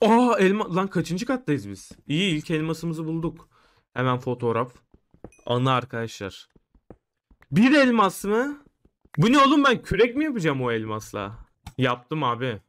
Aa elma lan kaçıncı kattayız biz? İyi ilk elmasımızı bulduk. Hemen fotoğraf. Anı arkadaşlar. Bir elmas mı? Bu ne oğlum ben kürek mi yapacağım o elmasla? Yaptım abi.